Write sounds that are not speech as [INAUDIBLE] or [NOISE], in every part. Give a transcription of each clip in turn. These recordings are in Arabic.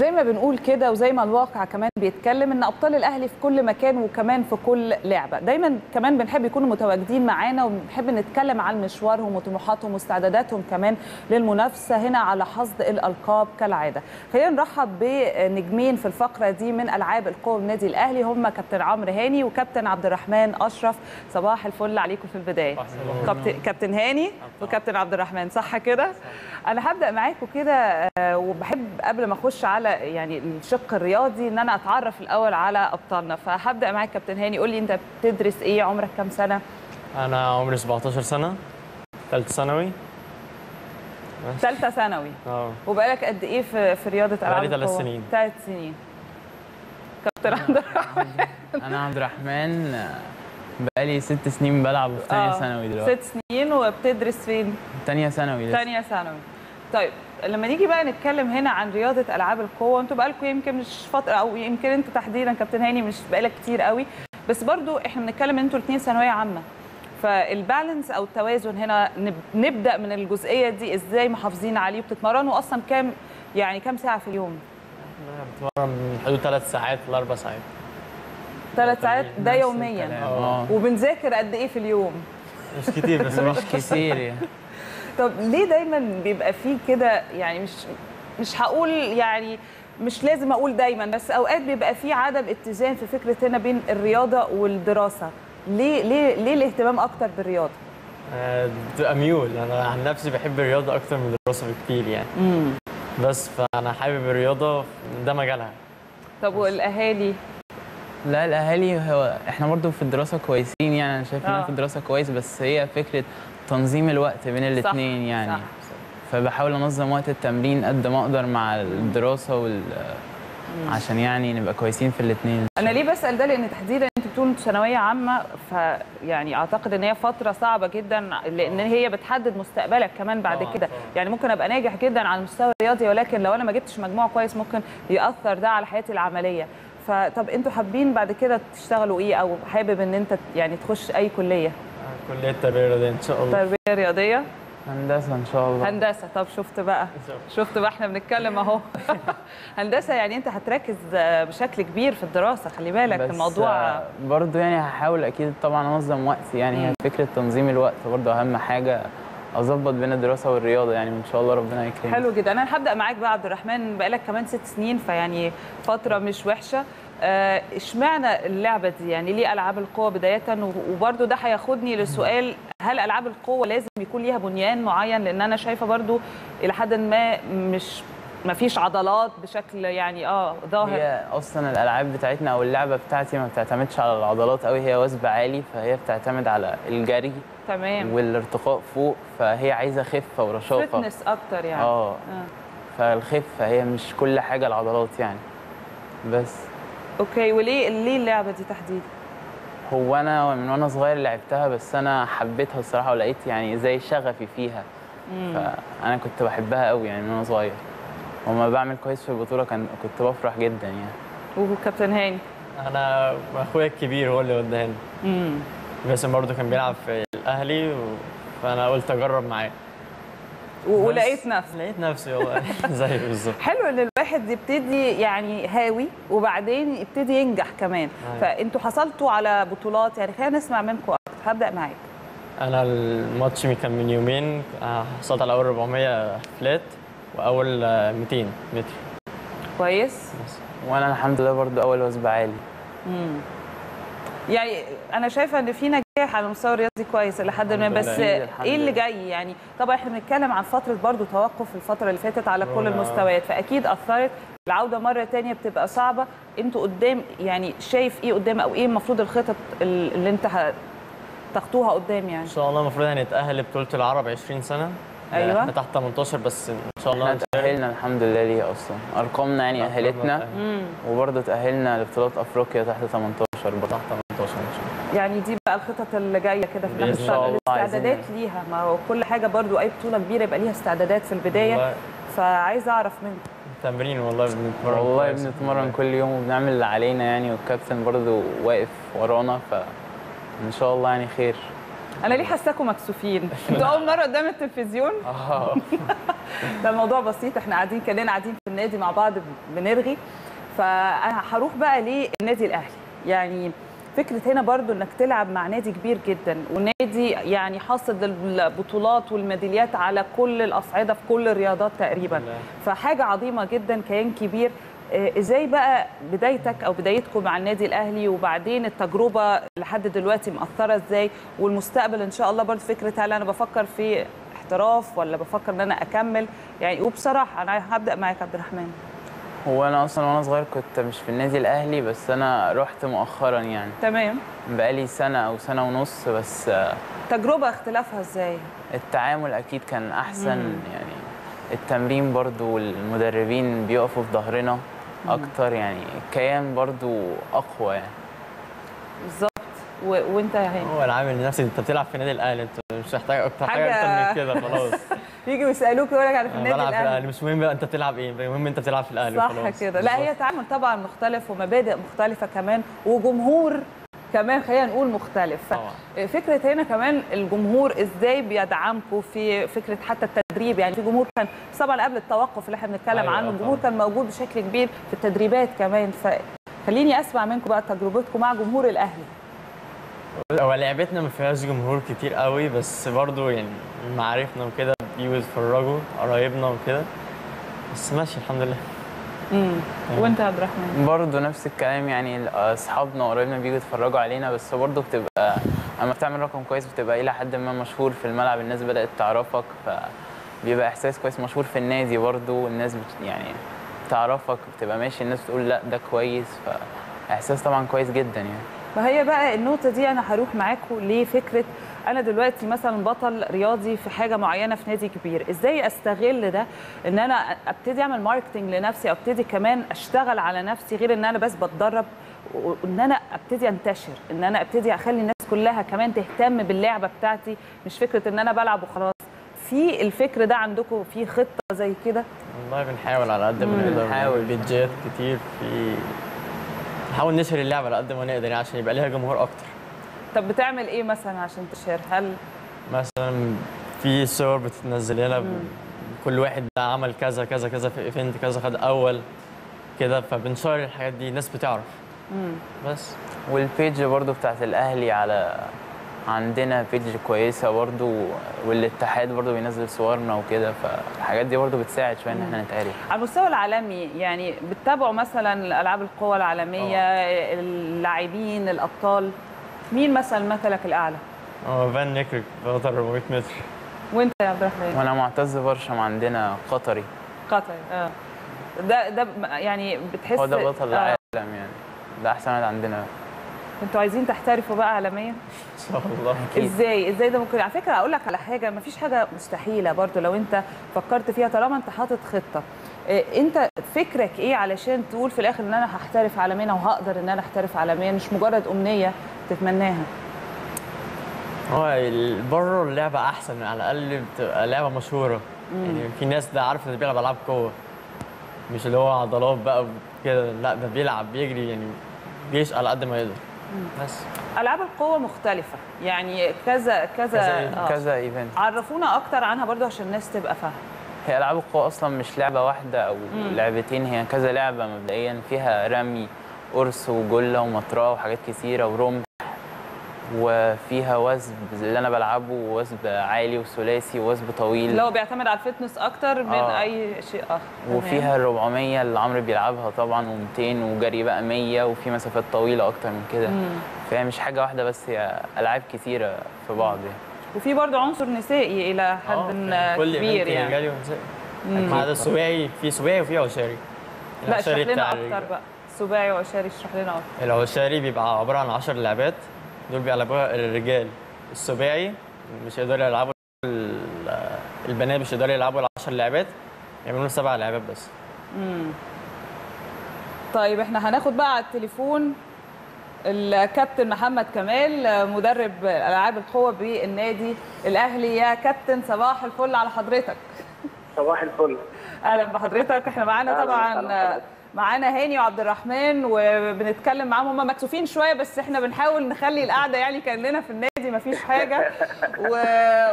ما بنقول كده وزي ما الواقع كمان بيتكلم إن أبطال الأهلي في كل مكان وكمان في كل لعبة. دايما كمان بنحب يكونوا متواجدين معانا وبنحب نتكلم عن مشوارهم وطموحاتهم واستعداداتهم كمان للمنافسة هنا على حصد الألقاب كالعادة. خلينا نرحب بنجمين في الفقرة دي من ألعاب القوى النادي الأهلي. هم كابتن عمرو هاني وكابتن عبد الرحمن أشرف. صباح الفل عليكم في البداية. كابتن كابتن هاني وكابتن عبد الرحمن صح كده؟ أنا هبدأ معاكم كده آه، وبحب قبل ما أخش على يعني الشق الرياضي إن أنا أتعرف الأول على أبطالنا. فهبدأ معاك كابتن هاني. قول لي أنت بتدرس إيه؟ عمرك كام سنة؟ أنا عمري 17 سنة. ثالثه ثانوي. ثالثه ثانوي. آه. وبقالك قد إيه في في رياضة ألعاب بقالي ثلاث؟ سنين. ثلاث سنين. كابتن عبد الرحمن. أنا عبد الرحمن. بقالي ست سنين بلعب في آه، تانية ثانوي دلوقتي. ست سنين وبتدرس فين؟ تانية ثانوي ثانية ثانوي. طيب لما نيجي بقى نتكلم هنا عن رياضة ألعاب القوة أنتوا بقالكم يمكن مش فترة أو يمكن انت تحديدا كابتن هاني مش بقالك كتير قوي بس برضو إحنا بنتكلم إن أنتوا الاثنين ثانوية عامة. فالبالانس أو التوازن هنا نب- نبدأ من الجزئية دي إزاي محافظين عليه وبتتمرنوا أصلا كام يعني كام ساعة في اليوم؟ بتمرن من حدود ثلاث ساعات لأربع ساعات. ثلاث ساعات؟ ده يوميا. آه. آه وبنذاكر قد إيه في اليوم؟ مش كتير بس مش كتير يعني. [LAUGHS] طب ليه دايما بيبقى فيه كده؟ يعني مش مش هقول يعني مش لازم أقول دايما بس أوقات بيبقى فيه عدم اتزان في فكرة هنا بين الرياضة والدراسة. ليه ليه ليه الاهتمام أكتر بالرياضة؟ آه، بتبقى ميول. أنا عن نفسي بحب الرياضة أكتر من الدراسة بكتير يعني. بس فأنا حابب الرياضة ده مجالها. طب والأهالي؟ لا الأهالي هو إحنا برضو في الدراسة كويسين يعني. أنا شايف ان آه. في الدراسة كويس بس هي فكرة تنظيم الوقت بين الاثنين يعني. صح. فبحاول انظم وقت التمرين قد ما أقدر مع الدراسة وال عشان يعني نبقى كويسين في الاثنين أنا ليه بسأل ده؟ لأن تحديدا انت بتقول ثانوية عامة فيعني اعتقد ان هي فترة صعبة جدا لأن هي بتحدد مستقبلك كمان بعد طبعاً، كده. طبعاً. يعني ممكن ابقى ناجح جدا على المستوى الرياضي ولكن لو أنا ما جبتش مجموع كويس ممكن يأثر ده على حياتي العملية. فطب أنتوا حابين بعد كده تشتغلوا إيه؟ أو حابب ان انت يعني تخش اي كلية؟ كلية التربيه الرياضيه إن شاء الله. تربية رياضية؟ هندسة إن شاء الله. هندسة. طب شفت بقى. شفت بقى إحنا بنتكلم أهو. [LAUGHS] هندسة يعني أنت هتركز بشكل كبير في الدراسة خلي بالك. بس الموضوع برضو يعني هحاول أكيد طبعا أنظم وقتي. يعني هي فكرة تنظيم الوقت برضو أهم حاجة. أظبط بين الدراسة والرياضة يعني إن شاء الله ربنا يكرمك حلو جدا. أنا هبدأ معاك بقى عبد الرحمن. بقالك كمان ست سنين فيعني فترة مش وحشة. اشمعنى اللعبة دي؟ يعني ليه ألعاب القوة بداية؟ وبرده ده هياخدني لسؤال هل ألعاب القوة لازم يكون ليها بنيان معين؟ لأن أنا شايفة برده إلى حد ما مش ما فيش عضلات بشكل يعني آه ظاهر. هي أصلا الألعاب بتاعتنا أو اللعبة بتاعتي ما بتعتمدش على العضلات قوي هي وثب عالي فهي بتعتمد على الجري تمام. والارتقاء فوق فهي عايزة خفة ورشاقة. fitness أكتر يعني. آه. آه. فالخفة هي مش كل حاجة العضلات يعني. بس. okay وليه ليه اللعبة دي تحديدا؟ هو أنا من وأنا صغير لعبتها بس أنا حبيتها الصراحة ولقيت يعني زي شغفي فيها. فأنا كنت بحبها قوي يعني من وأنا صغير. وما بعمل كويس في البطولة كان كنت بفرح جدا يعني. وكابتن هاني؟ أنا أخويا الكبير هو اللي وداني. امم باسم برضه كان بيلعب في الأهلي و... فأنا قلت أجرب معاه. ولقيت بس نفسك لقيت نفسي والله. [LAUGHS] [LAUGHS] زيه بالظبط. حلو إن الواحد يبتدي يعني هاوي وبعدين يبتدي ينجح كمان. أيوة. فأنتوا حصلتوا على بطولات يعني خلينا نسمع منكم أكتر. هبدأ معاك. أنا الماتش كان من يومين آه، حصلت على أول 400 فلات وأول آه، 200 متر. كويس. وأنا الحمد لله برضو أول وثب عالي. امم يعني أنا شايفة إن في نجاح على المستوى الرياضي كويس إلى حد ما بس إيه اللي لله. جاي يعني؟ طبعا إحنا بنتكلم عن فترة برضو توقف الفترة اللي فاتت على كل آه. المستويات فأكيد أثرت. العودة مرة تانية بتبقى صعبة. أنتوا قدام يعني شايف إيه قدام أو إيه المفروض الخطط اللي أنت تاخدوها قدام يعني؟ إن شاء الله المفروض هنتاهل لبطولة العرب 20 سنة. أيوة. إحنا تحت 18 بس إن شاء الله إحنا. تأهلنا الحمد لله ليها أصلا. أرقامنا يعني أهلتنا. وبرضه تأهلنا لبطولات أفريقيا تحت 18 برضه. تحت 18 ان شاء الله يعني دي بقى الخطط اللي جاية كده في بإذن الآخر الله الاستعدادات ليها. ما هو كل حاجة برضو أي بطولة كبيرة يبقى ليها استعدادات في البداية. فعايزه أعرف منكم تمرين والله بنتمرن والله. بنتمرن كل يوم وبنعمل اللي علينا يعني والكابتن برضه واقف ورانا فان شاء الله يعني خير. أنا ليه حاساكم مكسوفين؟ [LAUGHS] أنتوا أول مرة قدام التلفزيون؟ آه. [LAUGHS] ده الموضوع بسيط. إحنا قاعدين كلنا قاعدين في النادي مع بعض بنرغي. فأنا هروح بقى للنادي الأهلي. يعني فكرة هنا برضو إنك تلعب مع نادي كبير جدا. ونادي يعني حاصد البطولات والميداليات على كل الأصعدة في كل الرياضات تقريبا. فحاجة عظيمة جدا كيان كبير. آه، إزاي بقى بدايتك أو بدايتكم مع النادي الأهلي وبعدين التجربة لحد دلوقتي مأثرة إزاي؟ والمستقبل إن شاء الله برضو فكرة هل أنا بفكر في احتراف ولا بفكر إن أنا أكمل؟ يعني وبصراحة أنا هبدأ معاك عبد الرحمن. هو أنا أصلا وأنا صغير كنت مش في النادي الأهلي بس أنا رحت مؤخرا يعني. تمام. بقالي سنة أو سنة ونص بس آه، تجربة اختلافها إزاي؟ التعامل أكيد كان أحسن مم. يعني. التمرين برضو والمدربين بيقفوا في ظهرنا أكتر يعني. الكيان برضو أقوى يعني. بالظبط. و... وأنت يا هاني؟ هو العامل لنفسك أنت بتلعب في النادي الأهلي أنت مش محتاج أكتر حاجة, حاجة- أكتر من كده خلاص. [LAUGHS] يجوا يسالوك يقول لك أنا في النادي بلعب في الأهلي مش مهم أنت بتلعب إيه المهم أنت بتلعب في الأهلي صح. كده لا هي. تعامل طبعا مختلف ومبادئ مختلفة كمان وجمهور كمان خلينا نقول مختلف طبعا. فكره هنا كمان الجمهور إزاي بيدعمكم في فكرة حتى التدريب يعني في جمهور كان طبعا قبل التوقف اللي إحنا بنتكلم أيوة، عنه الجمهور طبعا. كان موجود بشكل كبير في التدريبات كمان فخليني أسمع منكم بقى تجربتكم مع جمهور الأهلي هو لعبتنا ما فيهاش جمهور كتير قوي بس برضو يعني معارفنا وكده بيجوا يتفرجوا قرايبنا وكده. بس ماشي الحمد لله. امم وانت يا عبد الرحمن؟ برضه نفس الكلام يعني أصحابنا وقرايبنا بيجوا يتفرجوا علينا بس برضه بتبقى اما بتعمل رقم كويس بتبقى إلى حد ما مشهور في الملعب الناس بدأت تعرفك فبيبقى إحساس كويس مشهور في النادي برضه الناس بت يعني تعرفك بتبقى ماشي الناس بتقول لأ ده كويس فإحساس طبعا كويس جدا يعني. ما هي بقى النقطة دي أنا هروح معاكم لفكرة أنا دلوقتي مثلا بطل رياضي في حاجة معينة في نادي كبير، إزاي أستغل ده إن أنا أبتدي أعمل ماركتنج لنفسي أو أبتدي كمان أشتغل على نفسي غير إن أنا بس بتدرب وإن أنا أبتدي أنتشر، إن أنا أبتدي أخلي الناس كلها كمان تهتم باللعبة بتاعتي مش فكرة إن أنا بلعب وخلاص. في الفكر ده عندكم في خطة زي كده؟ والله بنحاول على قد ما نقدر بنحاول. بيدجات كتير في نحاول نشر اللعبه على قد ما نقدر يعني عشان يبقى ليها جمهور أكتر طب بتعمل إيه مثلا عشان ت share؟ هل مثلا في صور بتتنزل لنا كل واحد ده عمل كذا كذا كذا في event كذا خد أول كده فبن share الحاجات دي الناس بتعرف. بس. وال page برضه بتاعت الأهلي على عندنا page كويسة برضه والاتحاد برضه بينزل صورنا وكده فالحاجات دي برضه بتساعد شوية إن إحنا نتعرف على المستوى العالمي يعني بتتابعوا مثلا العاب القوى العالمية اللاعبين الأبطال؟ مين مثلا مثلك الأعلى؟ هو فان نيكريك بطل 400 متر. وأنت يا عبد الرحمن؟ وأنا معتز برشم عندنا قطري. قطري آه. ده ده يعني بتحس هو ده بطل آه. العالم يعني. ده أحسن واحد عندنا. أنتوا عايزين تحترفوا بقى عالميا؟ إن شاء الله. أكيد. إزاي؟ إزاي ده ممكن؟ على فكرة أقول لك على حاجة ما فيش حاجة مستحيلة برضو لو أنت فكرت فيها طالما أنت حاطط خطة. انت فكرك إيه علشان تقول في الآخر ان أنا هحترف عالميا وهقدر ان أنا احترف عالميا مش مجرد أمنية تتمناها. هو بره اللعبة أحسن على الأقل بتبقى لعبة مشهورة. يعني في ناس ده عارف انه بيلعب ألعاب قوة. مش اللي هو عضلات بقى كده لا ده بيلعب بيجري يعني بيشقى على قد ما يقدر. بس. ألعاب القوة مختلفة. يعني كذا كذا كذا- آه. كذا event عرفونا أكتر عنها برضو عشان الناس تبقى فاهمة. هي ألعاب القوى أصلا مش لعبة واحدة أو لعبتين هي كذا لعبة مبدئيا فيها رمي قرص وجلة ومطرقه وحاجات كتيرة ورمح وفيها وثب اللي أنا بلعبه وثب عالي وثلاثي وثب طويل. اللي هو بيعتمد على ال fitness أكتر من آه. أي شيء. اخر تمام. وفيها ال 400 اللي عمرو بيلعبها طبعا و200 وجري بقى 100 وفي مسافات طويلة أكتر من كده. فهي مش حاجة واحدة بس هي ألعاب كتيرة في بعض. يعني وفي برضو عنصر نسائي إلى حد كل كبير يعني. رجالي ونسائي. ما عدا السباعي في سباعي وفي عشاري. لا اشرح لنا أكتر. بقى. سباعي وعشاري اشرح لنا أكتر. العشاري بيبقى عبارة عن 10 لعبات. دول بيلعبوها الرجال. السباعي مش هيقدروا يلعبوا ال- البنات مش هيقدروا يلعبوا ال 10 لعبات. يعملوا سبع لعبات بس. طيب إحنا هناخد بقى على التليفون. الكابتن محمد كمال مدرب ألعاب القوة بالنادي الأهلي. يا كابتن صباح الفل على حضرتك. صباح الفل. أهلا بحضرتك. إحنا معانا طبعا. معانا هاني وعبد الرحمن وبنتكلم معاهم. هم مكسوفين شوية بس إحنا بنحاول نخلي القعدة يعني كأننا في النادي ما فيش حاجة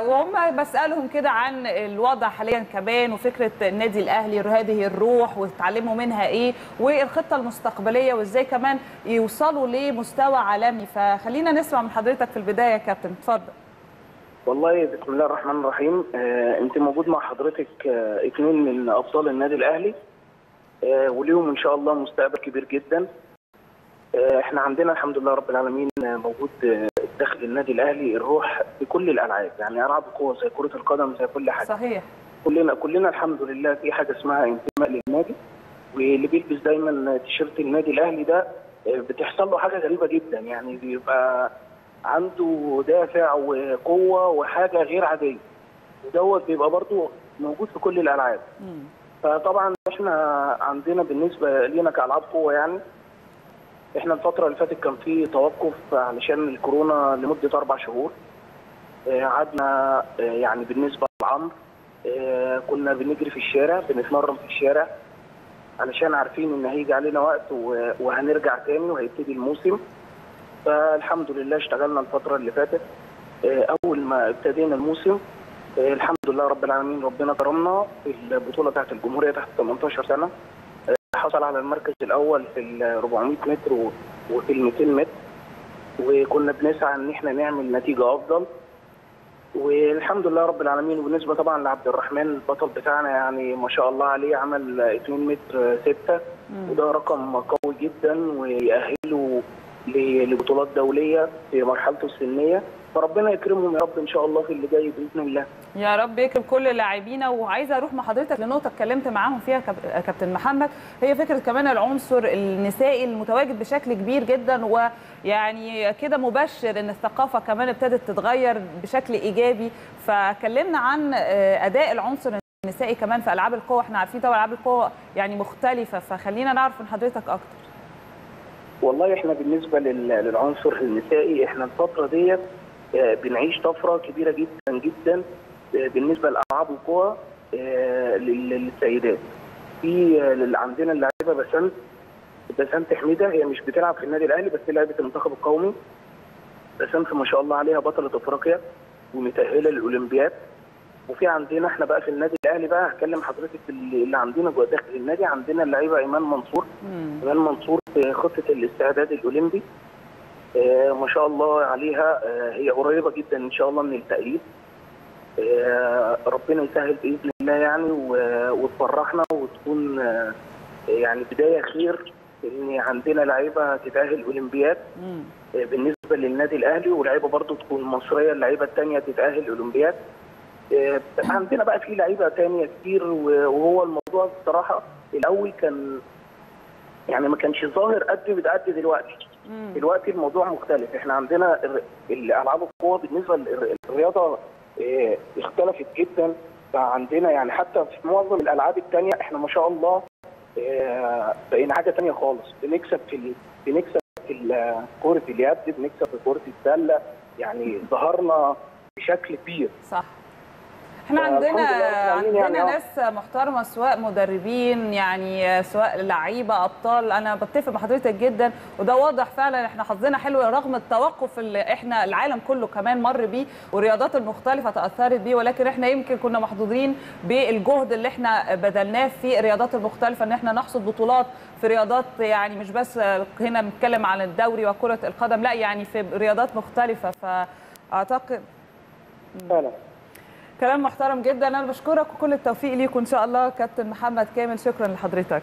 وهم بسألهم كده عن الوضع حاليا كمان وفكرة النادي الأهلي هذه الروح وتتعلموا منها إيه والخطة المستقبلية وإزاي كمان يوصلوا لمستوى عالمي. فخلينا نسمع من حضرتك في البداية يا كابتن. اتفضل. والله بسم الله الرحمن الرحيم. آه، أنت موجود مع حضرتك آه، اثنين من أبطال النادي الأهلي. وليهم إن شاء الله مستقبل كبير جدا. آه، إحنا عندنا الحمد لله رب العالمين آه، موجود آه، داخل النادي الأهلي الروح في كل الألعاب يعني ألعاب القوة زي كرة القدم زي كل حاجة. صحيح. كلنا كلنا الحمد لله في حاجة اسمها انتماء للنادي واللي بيلبس دايما تيشيرت النادي الأهلي ده آه، بتحصل له حاجة غريبة جدا يعني بيبقى عنده دافع وقوة وحاجة غير عادية. ودوت بيبقى برضو موجود في كل الألعاب. مم. فطبعا إحنا عندنا بالنسبة لينا كألعاب قوة يعني إحنا الفترة اللي فاتت كان في توقف علشان الكورونا لمدة أربع شهور آه، قعدنا آه، يعني بالنسبة للعمر آه، كنا بنجري في الشارع بنتمرن في الشارع علشان عارفين إن هيجي علينا وقت وهنرجع تاني وهيبتدي الموسم فالحمد لله اشتغلنا الفترة اللي فاتت أول ما ابتدينا الموسم الحمد لله رب العالمين ربنا كرمنا في البطولة بتاعت الجمهورية تحت 18 سنة. آه، حصل على المركز الأول في ال 400 متر وفي ال 200 متر. وكنا بنسعى إن إحنا نعمل نتيجة أفضل. والحمد لله رب العالمين وبالنسبة طبعا لعبد الرحمن البطل بتاعنا يعني ما شاء الله عليه عمل 2 متر 6 وده رقم قوي جدا ويأهله لبطولات دولية في مرحلته السنية. فربنا يكرمهم يا رب إن شاء الله في اللي جاي بإذن الله. يا رب يكرم كل لاعبينا وعايزة أروح مع حضرتك لنقطة اتكلمت معاهم فيها كاب- كابتن محمد. هي فكرة كمان العنصر النسائي المتواجد بشكل كبير جدا ويعني كده مبشر إن الثقافة كمان ابتدت تتغير بشكل إيجابي. فكلمنا عن آه، أداء العنصر النسائي كمان في ألعاب القوة. إحنا عارفين طبعا ألعاب القوة يعني مختلفة. فخلينا نعرف من حضرتك أكتر. والله إحنا بالنسبة لل- للعنصر النسائي إحنا الفترة ديت آه، بنعيش طفرة كبيرة جدا جدا. بالنسبة لألعاب القوى آه، لل- للسيدات. في آه، عندنا اللاعبه بسنت بسنت حميده هي مش بتلعب في النادي الأهلي بس لعبة المنتخب القومي. بسنت ما شاء الله عليها بطلة أفريقيا ومتأهلة للأولمبياد. وفي عندنا إحنا بقى في النادي الأهلي بقى هكلم حضرتك اللي عندنا جوه داخل النادي عندنا اللعيبة إيمان منصور مم. إيمان منصور في خطة الاستعداد الأولمبي آه، ما شاء الله عليها آه، هي قريبة جدا إن شاء الله من آه، ربنا يسهل بإذن الله يعني وتفرحنا وتكون آه، يعني بداية خير إن عندنا لعيبة تتأهل أولمبياد. آه، بالنسبة للنادي الأهلي ولاعيبه برضو تكون مصرية اللعيبة الثانية تتأهل أولمبياد آه، عندنا بقى في لعيبة ثانية كتير وهو الموضوع بصراحة الأول كان يعني ما كانش ظاهر قد قد دلوقتي. دلوقتي الموضوع مختلف إحنا عندنا الألعاب القوة بالنسبة للرياضة اختلفت جدا. فعندنا يعني حتى في معظم الألعاب الثانية إحنا ما شاء الله آه، بقينا حاجة ثانية خالص. بنكسب في بنكسب في كرة اليد بنكسب في كرة السلة. يعني ظهرنا بشكل كبير. صح. إحنا عندنا العالمين عندنا يعني. ناس محترمة سواء مدربين يعني سواء لعيبة أبطال. أنا بتفق مع حضرتك جدا وده واضح فعلا. إحنا حظنا حلو رغم التوقف اللي إحنا العالم كله كمان مر بيه والرياضات المختلفة تأثرت بيه. ولكن إحنا يمكن كنا محظوظين بالجهد اللي إحنا بذلناه في الرياضات المختلفة إن إحنا نحصد بطولات في رياضات يعني مش بس هنا بنتكلم عن الدوري وكرة القدم لا يعني في رياضات مختلفة. فأعتقد فعلا. كلام محترم جدا. أنا بشكرك وكل التوفيق ليكم ان شاء الله كابتن محمد كامل. شكرا لحضرتك.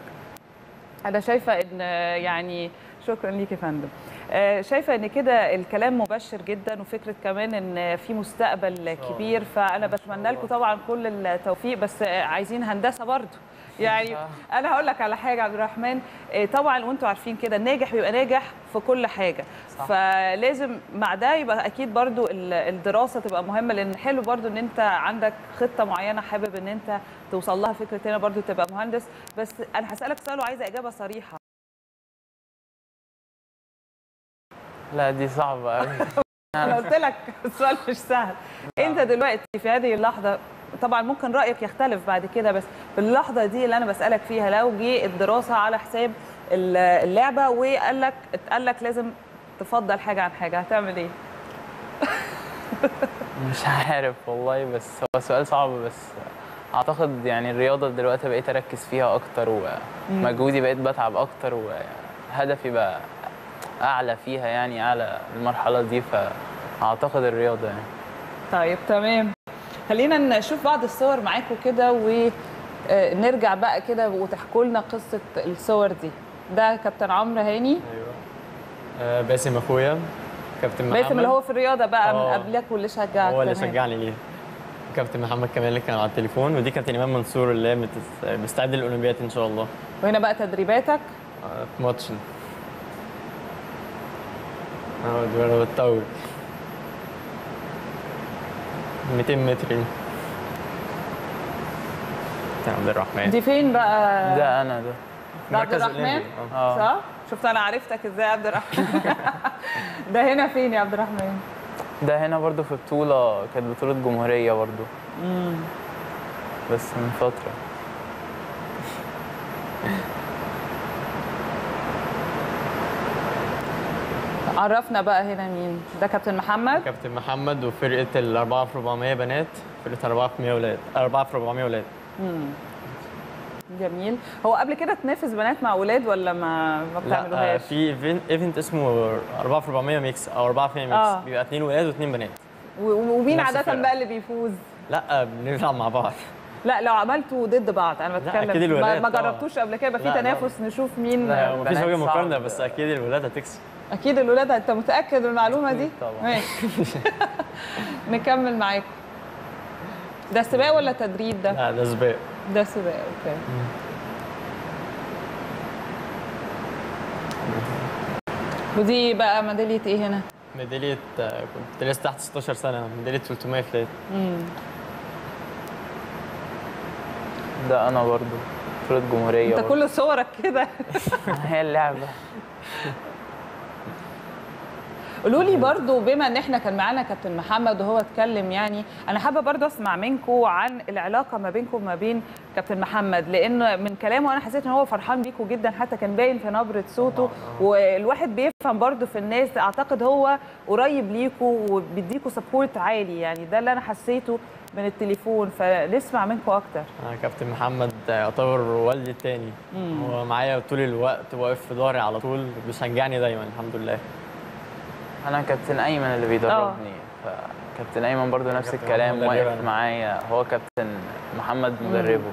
أنا شايفة إن يعني شكرا ليك يا فندم. آه، شايفة إن كده الكلام مبشر جدا وفكرة كمان إن في مستقبل كبير فأنا بتمنى لكم طبعا كل التوفيق. بس آه، عايزين هندسة برضو. يعني أنا هقول لك على حاجة عبد الرحمن. آه، طبعا وأنتم عارفين كده الناجح بيبقى ناجح في كل حاجة. صح. فلازم مع ده يبقى أكيد برضو ال- الدراسة تبقى مهمة لأن حلو برضو إن أنت عندك خطة معينة حابب إن أنت توصل لها فكرة هنا برضو تبقى مهندس. بس أنا هسألك سؤال وعايزة إجابة صريحة. لا دي صعبة قوي [LAUGHS] أنا قلت لك السؤال مش سهل. أنت دلوقتي في هذه اللحظة طبعا ممكن رأيك يختلف بعد كده بس في اللحظة دي اللي أنا بسألك فيها لو جه الدراسة على حساب ال- اللعبة وقال لك اتقال لك لازم تفضل حاجة عن حاجة هتعمل إيه؟ [LAUGHS] مش عارف والله بس هو سؤال صعب بس أعتقد يعني الرياضة دلوقتي بقيت أركز فيها أكتر ومجهودي بقيت بتعب أكتر وهدفي بقى أعلى فيها يعني أعلى المرحله دي فأعتقد الرياضة يعني. طيب تمام. خلينا نشوف بعض الصور معاكم كده ونرجع بقى كده وتحكوا لنا قصة الصور دي. ده كابتن عمرو هاني. أيوه. آه، باسم أخويا كابتن محمد. باسم اللي هو في الرياضة بقى من آه. قبلك واللي شجعك هو اللي. شجعني ليه. كابتن محمد كمان اللي كان على التليفون ودي كابتن ايمان منصور اللي مستعد للأولمبياد إن شاء الله. وهنا بقى تدريباتك. آه، في ماتش. آه دي أنا بتطور 200 متر. دي. عبد الرحمن. دي فين بقى؟ ده أنا ده. ده عبد الرحمن. آه. آه. صح؟ شفت أنا عرفتك إزاي يا عبد الرحمن. [LAUGHS] ده هنا فين يا عبد الرحمن؟ ده هنا برضو في بطولة كانت بطولة جمهورية برضو. بس من فترة. عرفنا بقى هنا مين؟ ده كابتن محمد؟ كابتن محمد وفرقة ال 4 في 400 بنات فرقة 4 في 100 ولاد 4 في 400 ولاد. جميل. هو قبل كده تنافس بنات مع أولاد ولا ما ما لا آه، بتعملوهاش؟ في event- event اسمه 4 في 400 mix أو 4 في 100 mix آه. بيبقى اثنين ولاد واثنين بنات. ومين عادة. بقى اللي بيفوز؟ لا بنلعب مع بعض. لا لو عملتوا ضد بعض أنا بتكلم. أكيد ما, الولاد ما طبعا. جربتوش قبل كده يبقى في لا، لا. تنافس نشوف مين لا، مفيش وجه. مقارنة بس أكيد الولاد هتكسب. أكيد الولاد أنت متأكد من المعلومة دي؟ طبعا. ماشي. [LAUGHS] نكمل معاكم ده سباق ولا تدريب ده؟ لا ده سباق. ده سباق أوكي. ودي بقى ميدالية إيه هنا؟ ميدالية كنت لسه تحت 16 سنة ميدالية 300 فلات. ده أنا برضو بطوله جمهورية أنت برضو. كل صورك كده. [LAUGHS] هي اللعبة. [LAUGHS] قولوا لي برضو بما إن إحنا كان معانا كابتن محمد وهو اتكلم يعني أنا حابة برضو أسمع منكم عن العلاقة ما بينكم وما بين كابتن محمد لأن من كلامه أنا حسيت إن هو فرحان بيكم جدا حتى كان باين في نبرة صوته والواحد بيفهم برضو في الناس أعتقد هو قريب ليكم وبيديكوا سبورت عالي يعني ده اللي أنا حسيته من التليفون فنسمع منكم أكتر. أنا كابتن محمد يعتبر والدي التاني. هو معايا طول الوقت واقف في ظهري على طول بيشجعني دايما الحمد لله. أنا كابتن أيمن اللي بيدربني. فكابتن أيمن برضو نفس الكلام واقف. معايا. هو كابتن محمد مدربه.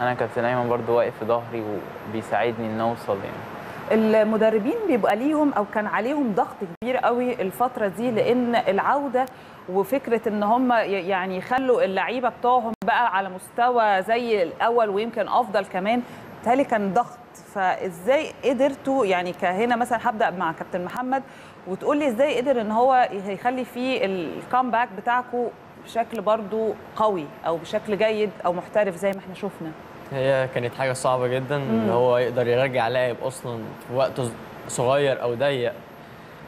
أنا كابتن أيمن برضو واقف في ظهري وبيساعدني إن أوصل يعني. المدربين بيبقى ليهم أو كان عليهم ضغط كبير قوي الفترة دي لأن العودة وفكرة إن هم يعني يخلوا اللعيبة بتوعهم بقى على مستوى زي الأول ويمكن أفضل كمان بالتالي كان ضغط. فإزاي قدرتوا يعني كهنا مثلا هبدأ مع كابتن محمد وتقول لي إزاي قدر ان هو يخلي فيه الكامباك بتاعكم بشكل برضو قوي أو بشكل جيد أو محترف زي ما إحنا شفنا؟ هي كانت حاجة صعبة جدا إن هو يقدر يرجع لاعب أصلا في وقت صغير أو ضيق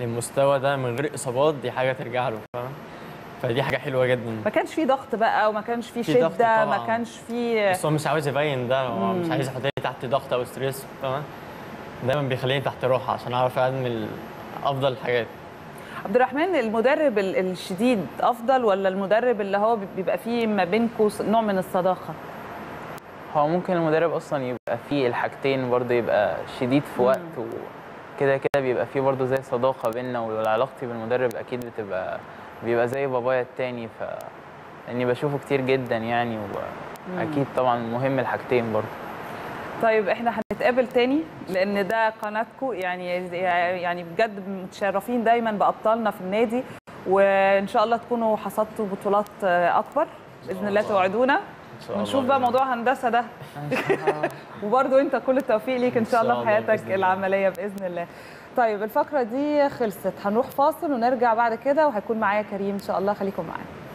للمستوى ده من غير إصابات دي حاجة ترجع له فاهم؟ فدي حاجة حلوة جدا. ما كانش في ضغط بقى وما كانش في شدة ما. كانش في بس هو مش عاوز يبين ده هو مش عايز يحطني تحت ضغط أو ستريس فاهم؟ دايما بيخليني تحت روحه عشان أعرف أعمل أفضل الحاجات عبد الرحمن المدرب ال- الشديد أفضل ولا المدرب اللي هو بيبقى فيه ما بينكم نوع من الصداقة؟ هو ممكن المدرب أصلا يبقى فيه الحاجتين برضو يبقى شديد في وقت وكده كده بيبقى فيه برضو زي صداقة بينا وعلاقتي بالمدرب أكيد بتبقى بيبقى زي بابايا التاني ف اني بشوفه كتير جدا يعني واكيد طبعا مهم الحاجتين برضو طيب إحنا هنتقابل تاني؟ لأن ده قناتكم يعني يعني بجد متشرفين دايما بأبطالنا في النادي وإن شاء الله تكونوا حصدتوا بطولات أكبر بإذن الله توعدونا. ونشوف بقى موضوع هندسة ده. [LAUGHS] وبرضه أنت كل التوفيق ليك إن شاء الله في حياتك بإذن الله. العملية بإذن الله. طيب الفقرة دي خلصت. هنروح فاصل ونرجع بعد كده وهيكون معايا كريم إن شاء الله. خليكم معانا.